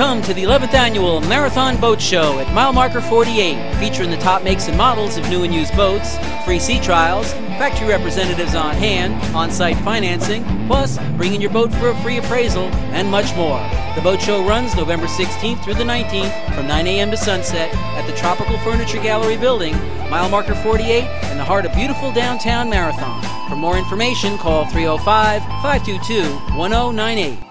Come to the 11th annual Marathon Boat Show at mile marker 48, featuring the top makes and models of new and used boats, free sea trials, factory representatives on hand, on site financing, plus bringing your boat for a free appraisal, and much more. The boat show runs November 16th through the 19th from 9 a.m. to sunset at the Tropical Furniture Gallery building, mile marker 48, in the heart of beautiful downtown Marathon. For more information, call 305 522 1098.